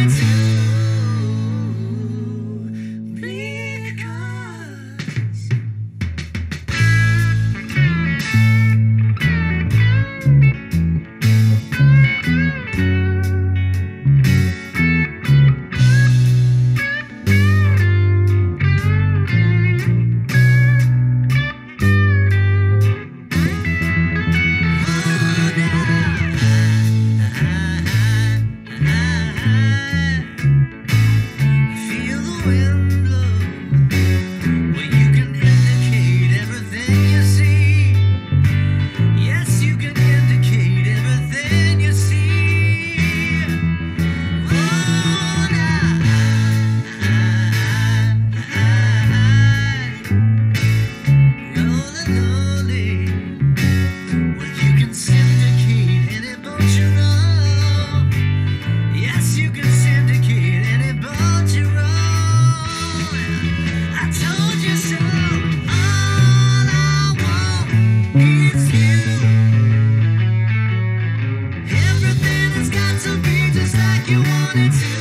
It's clear. Wanted to